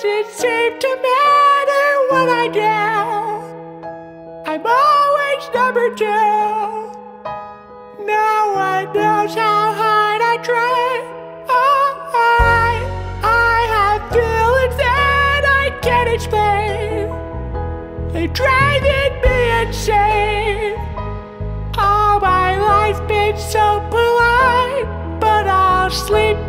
doesn't seem to matter what I do. I'm always number two. No one knows how hard I try. Oh, I, I have feelings that I can't explain. They drive driving me insane. All my life been so polite, but I'll sleep